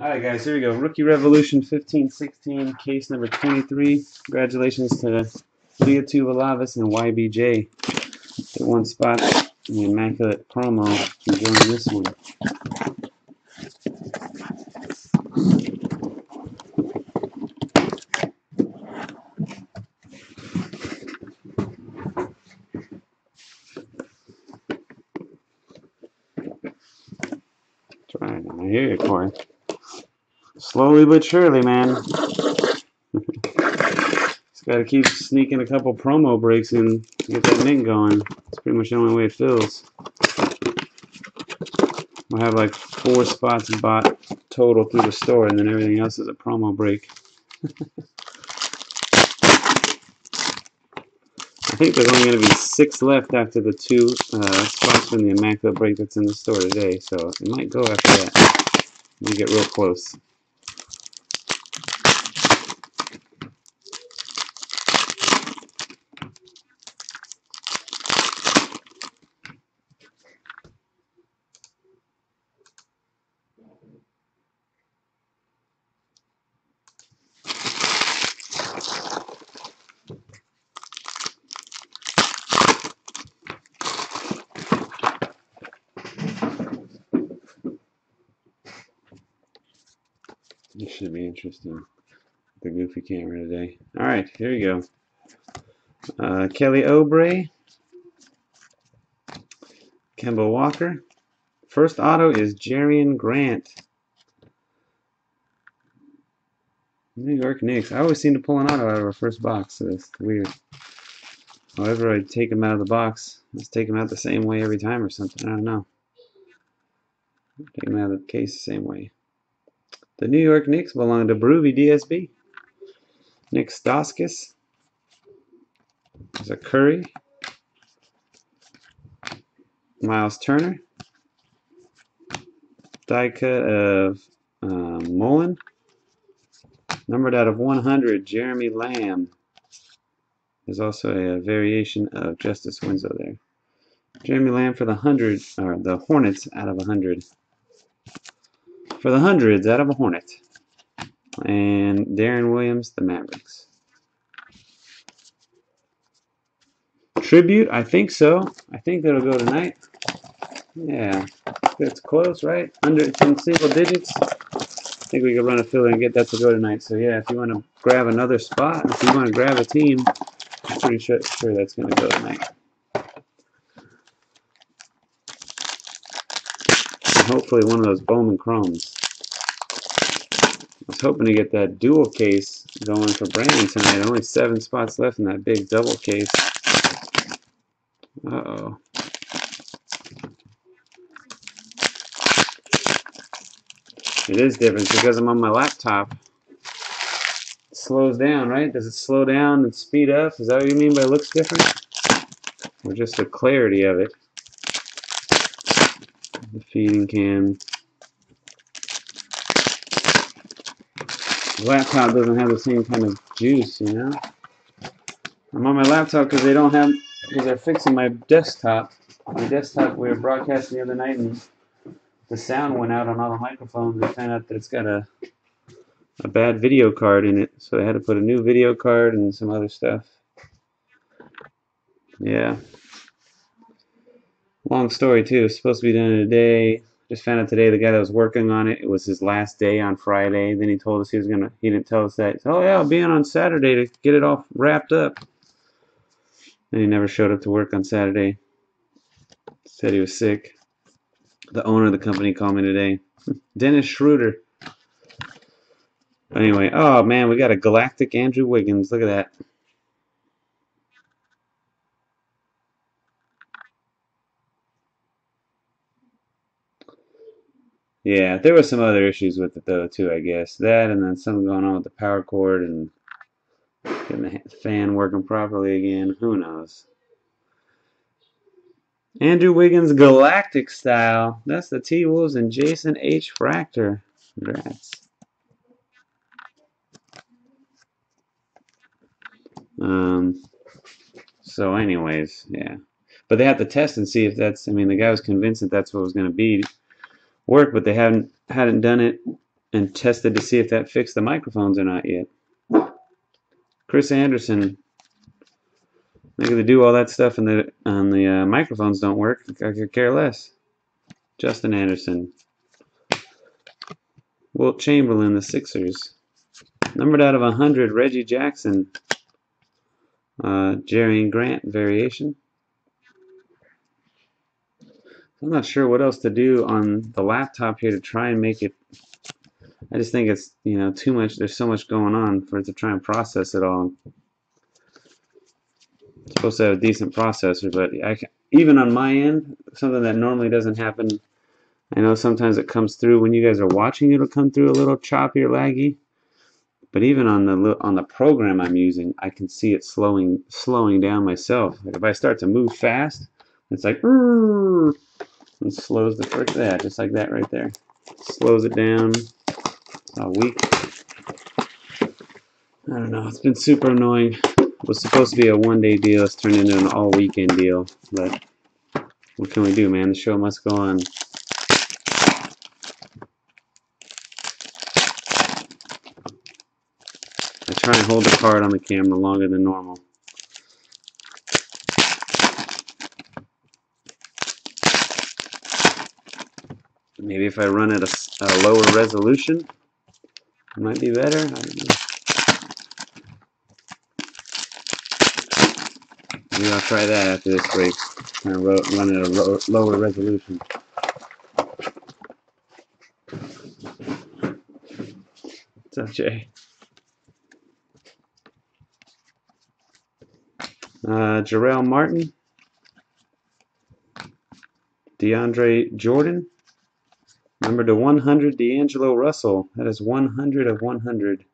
Alright guys, here we go. Rookie Revolution 15-16, case number 23. Congratulations to Leah Tuvalavis and YBJ. They won spot in the Immaculate promo enjoying this one. Right. I hear you, Corey. Slowly but surely, man. Just got to keep sneaking a couple promo breaks in to get that mint going. It's pretty much the only way it feels. We'll have like four spots bought total through the store, and then everything else is a promo break. I think there's only going to be six left after the two uh, spots from the Immaculate break that's in the store today, so it might go after that. We get real close. Should be interesting. The goofy camera today. All right, here we go. Uh, Kelly Oubre, Kemba Walker. First auto is Jerian Grant. New York Knicks. I always seem to pull an auto out of our first box, so that's weird. However, I take them out of the box. Let's take them out the same way every time or something. I don't know. Take them out of the case the same way. The New York Knicks belong to Broovy DSB. Nick Stauskas. There's a Curry. Miles Turner. Die cut of um, Mullen. Numbered out of 100, Jeremy Lamb. There's also a, variation of Justice Winslow there. Jeremy Lamb for the hundred, or the Hornets out of 100 for the hundreds out of a Hornet. And Deron Williams, the Mavericks. Tribute, I think so. I think that'll go tonight. Yeah, it's close, right? Under it's in single digits. I think we could run a filler and get that to go tonight. So yeah, if you want to grab another spot, if you want to grab a team, I'm pretty sure, sure that's going to go tonight. Hopefully one of those Bowman Chromes. I was hoping to get that dual case going for Brandon tonight. Only seven spots left in that big double case. Uh-oh. It is different because I'm on my laptop. It slows down, right? Does it slow down and speed up? Is that what you mean by looks different? Or just the clarity of it? The feeding. The laptop doesn't have the same kind of juice, you know? I'm on my laptop because they don't have, because they're fixing my desktop. My desktop, we were broadcasting the other night and the sound went out on all the microphones. They found out that it's got a, a bad video card in it, so they had to put a new video card and some other stuff. Yeah. Long story too. Supposed to be done today. Just found out today the guy that was working on it. It was his last day on Friday. Then he told us he was gonna. He didn't tell us that. Said, oh yeah, I'll be in on Saturday to get it all wrapped up. And he never showed up to work on Saturday. Said he was sick. The owner of the company called me today. Dennis Schroeder. Anyway, oh man, we got a galactic Andrew Wiggins. Look at that. Yeah, there was some other issues with it though too, I guess. That and then something going on with the power cord and getting the fan working properly again. Who knows? Andrew Wiggins Galactic Style. That's the T Wolves and Jason H. Fractor. Congrats. Um. So, anyways, yeah. But they have to test and see if that's. I mean, the guy was convinced that that's what was going to be work, but they haven't hadn't done it and tested to see if that fixed the microphones or not yet. Chris Andersen. Could do all that stuff and the and the uh, microphones don't work. I could care less. Justin Anderson. Wilt Chamberlain, the Sixers. Numbered out of 100, Reggie Jackson. Uh, Jerian Grant variation. I'm not sure what else to do on the laptop here to try and make it. I just think it's, you know, too much. There's so much going on for it to try and process it all. It's supposed to have a decent processor, but I can, even on my end, something that normally doesn't happen. I know sometimes it comes through when you guys are watching. It'll come through a little choppy or laggy. But even on the on the program I'm using, I can see it slowing slowing down myself. Like if I start to move fast, it's like and slows the frick that just like that right there. Slows it down. A week. I don't know. It's been super annoying. It was supposed to be a one day deal. It's turned into an all weekend deal. But what can we do, man? The show must go on. I try and hold the card on the camera longer than normal. Maybe if I run at a, a lower resolution, it might be better. Maybe I'll try that after this break. Kind of run at a lower resolution. What's up, Jay? Uh, Jarell Martin. DeAndre Jordan. Number to 100, D'Angelo Russell. That is 100 of 100.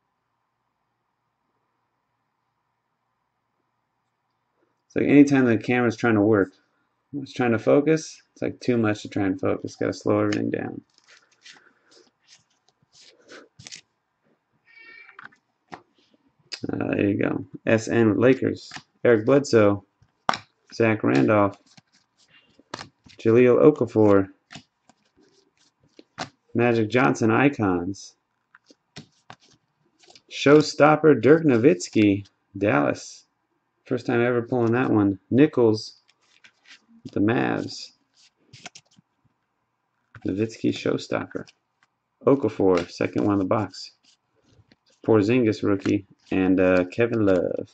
It's like anytime the camera's trying to work, it's trying to focus, it's like too much to try and focus. Got to slow everything down. Uh, there you go. SN with Lakers. Eric Bledsoe. Zach Randolph. Jahlil Okafor. Magic Johnson icons. Showstopper Dirk Nowitzki, Dallas. First time ever pulling that one. Nichols, the Mavs. Nowitzki Showstopper. Okafor, second one in the box. Porzingis rookie, and uh, Kevin Love.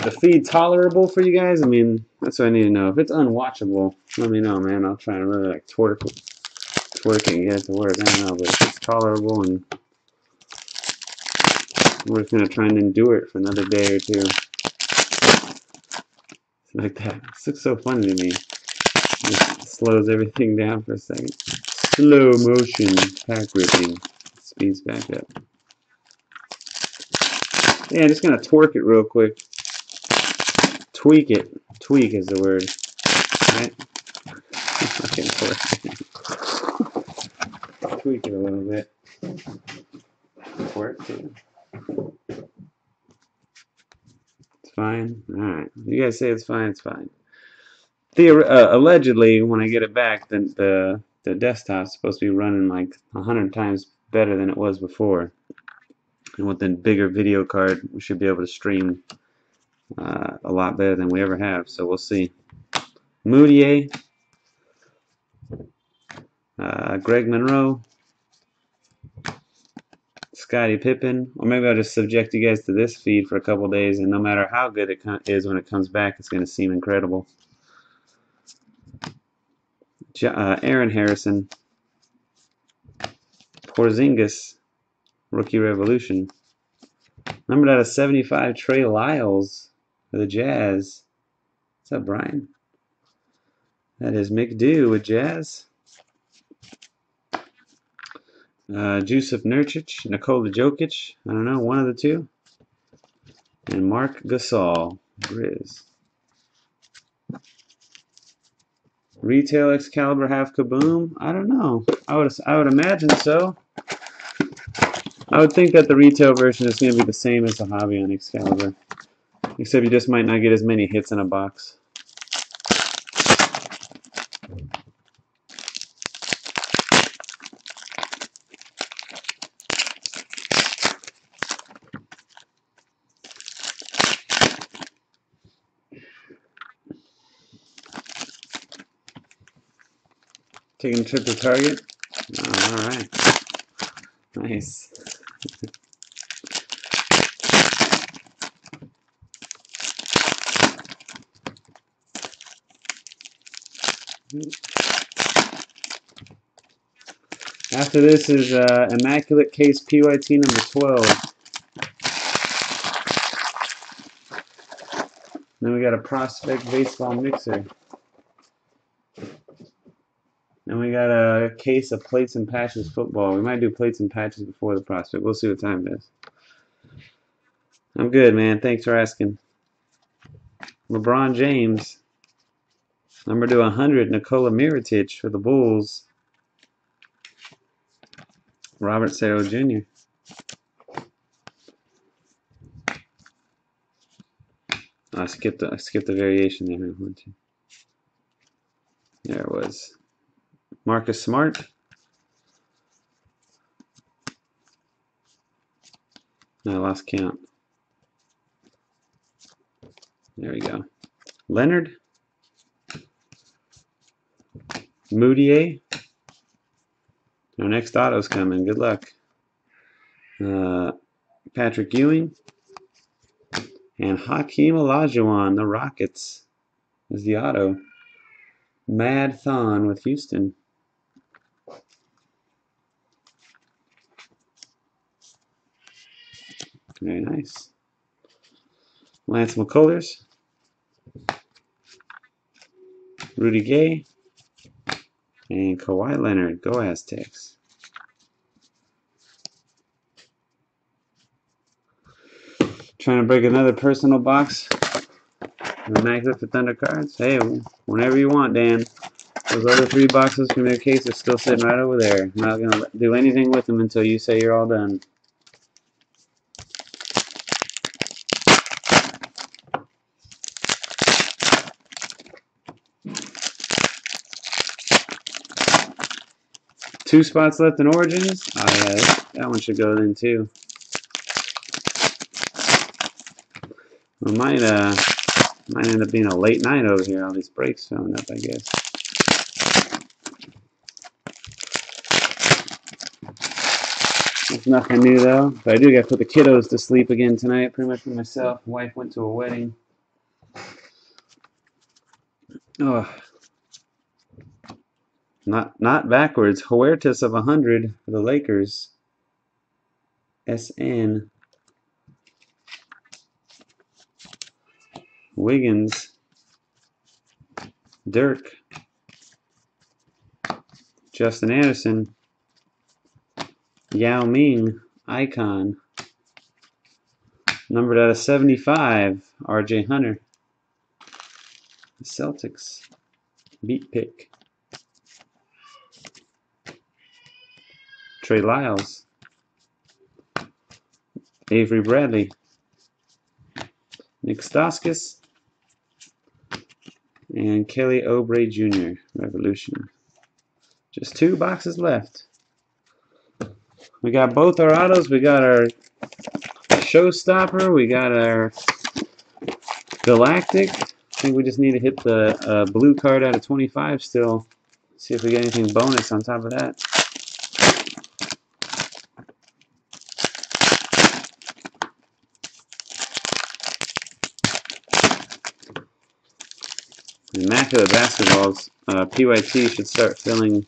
Is the feed tolerable for you guys? I mean, that's what I need to know. If it's unwatchable, let me know, man. I'll try and really like twerk, twerk and get it to work. I don't know, but if it's tolerable and we're just gonna try and endure it for another day or two. Like that. This looks so funny to me. It slows everything down for a second. Slow motion pack ripping. Speeds back up. Yeah, just gonna twerk it real quick. Tweak it. Tweak is the word. Right? Tweak it a little bit. Too. It's fine. Alright. You guys say it's fine, it's fine. Theor uh, allegedly, when I get it back, the, the, the desktop's supposed to be running like a hundred times better than it was before. And with the bigger video card, we should be able to stream uh, a lot better than we ever have. So we'll see. Mudiay, uh, Greg Monroe, Scottie Pippen, or maybe I'll just subject you guys to this feed for a couple days, and no matter how good it is when it comes back, it's going to seem incredible. Uh, Aaron Harrison, Porzingis, Rookie Revolution. Numbered out of 75, Trey Lyles for the Jazz. What's up, Brian? That is McDo with Jazz. Uh, Jusuf Nurkic, Nikola Jokic, I don't know, one of the two. And Marc Gasol, Grizz. Retail Excalibur half kaboom? I don't know. I would I would imagine so. I would think that the retail version is going to be the same as the hobby on Excalibur. Except you just might not get as many hits in a box. Taking a trip to Target? Alright. Nice. After this is uh, Immaculate Case PYT number 12. Then we got a Prospect Baseball Mixer. And we got a case of plates and patches football. We might do plates and patches before the prospect. We'll see what time it is. I'm good, man. Thanks for asking. LeBron James. Number to 100, Nikola Mirotic for the Bulls. Robert Sale Jr. I skipped the I skipped the variation there. There it was. Marcus Smart. I lost count. There we go. Leonard. Mudiay. Our next auto's coming. Good luck. Uh, Patrick Ewing. And Hakeem Olajuwon, the Rockets, is the auto. Mad Thon with Houston. Very nice. Lance McCullers. Rudy Gay. And Kawhi Leonard. Go Aztecs. Trying to break another personal box. Immaculate for Thunder cards. Hey, whenever you want, Dan. Those other three boxes from your case are still sitting right over there. I'm not going to do anything with them until you say you're all done. Two spots left in Origins. Oh yeah, that one should go then too. We might uh might end up being a late night over here. All these breaks filling up, I guess. It's nothing new though. But I do got to put the kiddos to sleep again tonight. Pretty much for myself. Wife went to a wedding. Oh. Not not backwards. Huertas of 100 the Lakers. SN. Wiggins. Dirk. Justin Anderson. Yao Ming. Icon. Numbered out of 75. RJ Hunter. Celtics. Beat pick. Trey Lyles, Avery Bradley, Nick Stauskas, and Kelly Oubre Jr. Revolution. Just two boxes left. We got both our autos. We got our Showstopper. We got our Galactic. I think we just need to hit the uh, blue card out of 25 still. See if we get anything bonus on top of that. Immaculate Basketballs, uh, PYT should start filling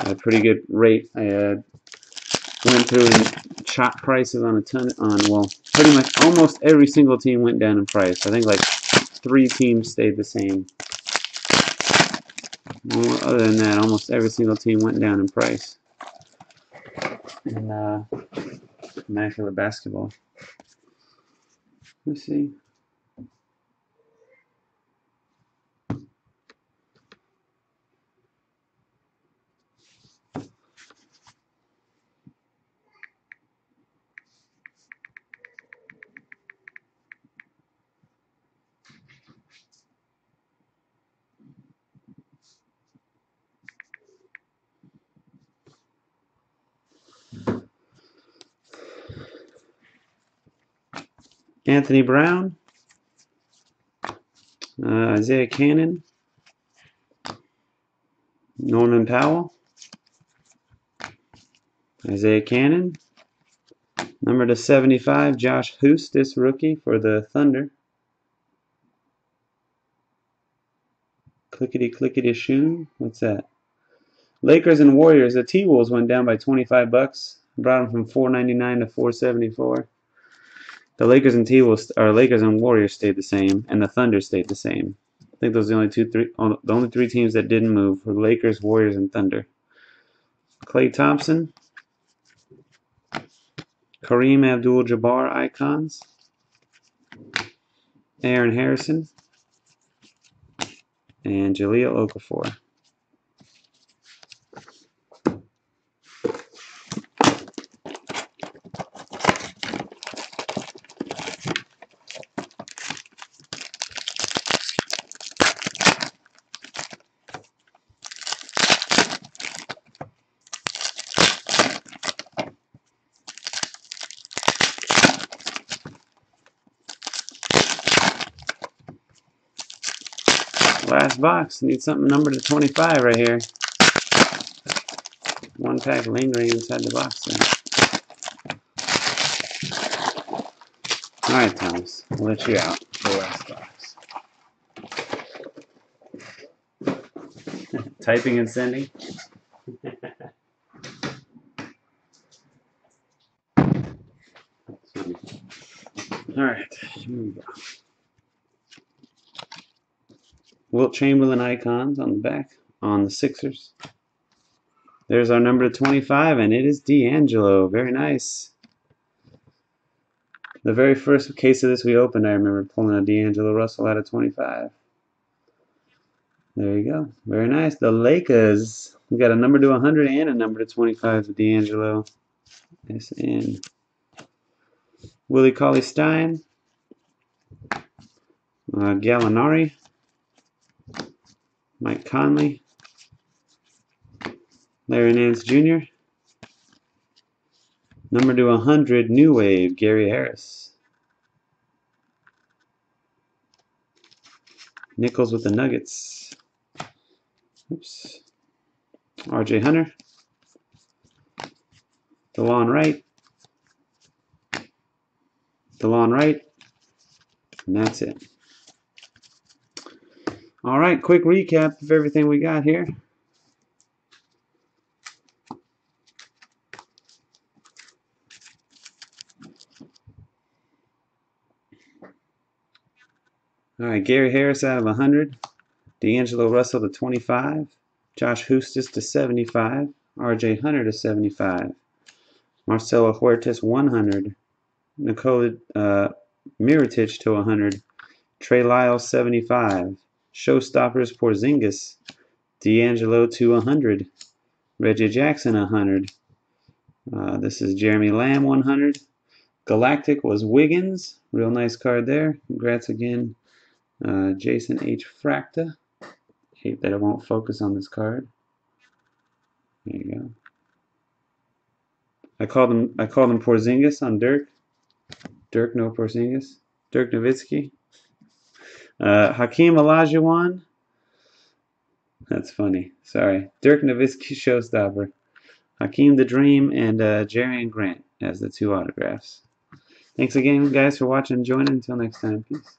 at a pretty good rate. I uh, went through and chopped prices on a ton, on, well, pretty much almost every single team went down in price. I think like three teams stayed the same. Other than that, almost every single team went down in price. And, uh, Immaculate Basketball. Let's see. Anthony Brown, uh, Isaiah Canaan, Norman Powell, Isaiah Canaan, number to 75, Josh Hoos, this rookie for the Thunder. Clickety clickety shoon. What's that? Lakers and Warriors. The T Wolves went down by 25 bucks. Brought them from 4.99 to 4.74. The Lakers and T Wolves, or Lakers and Warriors stayed the same, and the Thunder stayed the same. I think those are the only two, three, the only three teams that didn't move were Lakers, Warriors, and Thunder. Klay Thompson, Kareem Abdul-Jabbar icons, Aaron Harrison, and Jahlil Okafor. Last box. Need something numbered to 25 right here. One pack lingering inside the box there. Alright, Thomas. I'll let you out for the last box. Typing and sending. Alright, here we go. Wilt Chamberlain icons on the back on the Sixers. There's our number 25, and it is D'Angelo. Very nice. The very first case of this we opened, I remember pulling a D'Angelo Russell out of 25. There you go. Very nice. The Lakers. We got a number to 100 and a number to 25 with D'Angelo. SN. Willie Cauley Stein. Uh, Gallinari. Mike Conley, Larry Nance Jr., number to 100, New Wave, Gary Harris. Nichols with the Nuggets. Oops. RJ Hunter. DeLon Wright. DeLon Wright. And that's it. All right, quick recap of everything we got here. All right, Gary Harris out of 100, D'Angelo Russell to 25, Josh Huestis to 75, RJ Hunter to 75, Marcelo Huertas 100, Nikola uh, Mirotic to 100, Trey Lyles 75, Showstoppers Porzingis, D'Angelo to 100, Reggie Jackson 100. Uh, this is Jeremy Lamb 100. Galactic was Wiggins, real nice card there. Congrats again, uh, Jason H. Fracta. Hate that it won't focus on this card. There you go. I called him. I called him Porzingis on Dirk. Dirk no Porzingis. Dirk Nowitzki. Uh, Hakeem Olajuwon. That's funny. Sorry. Dirk Nowitzki showstopper. Hakeem the Dream and uh, and Grant as the two autographs. Thanks again, guys, for watching and joining. Until next time, peace.